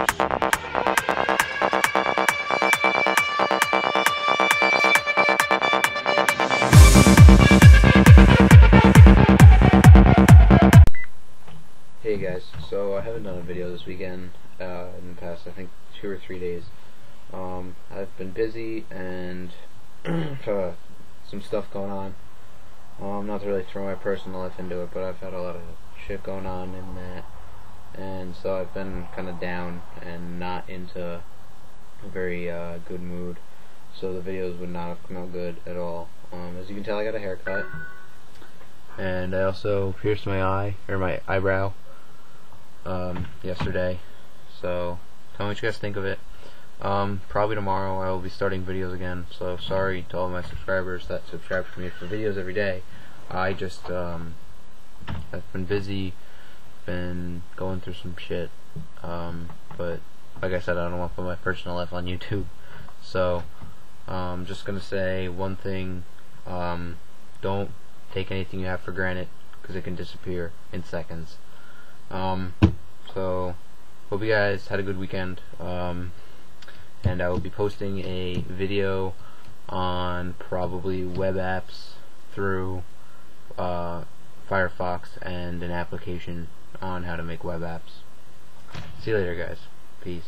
Hey guys, so I haven't done a video this weekend uh, in the past I think two or three days. Um, I've been busy and uh, some stuff going on. Um, not to really throw my personal life into it, but I've had a lot of shit going on in that, and so I've been kind of down and not into a very uh, good mood. So the videos would not have come out good at all. Um, as you can tell, I got a haircut, and I also pierced my eye or my eyebrow um, yesterday. So tell me what you guys think of it. Um, probably tomorrow I will be starting videos again. So sorry to all my subscribers that subscribe to me for videos every day. I just um, I've been busy, been going through some shit. Um, but like I said, I don't want to put my personal life on YouTube. So I'm um, just gonna say one thing. Um, don't take anything you have for granted because it can disappear in seconds. Um, so, hope you guys had a good weekend. Um, and I will be posting a video on probably web apps through uh, Firefox and an application on how to make web apps. See you later, guys. Peace.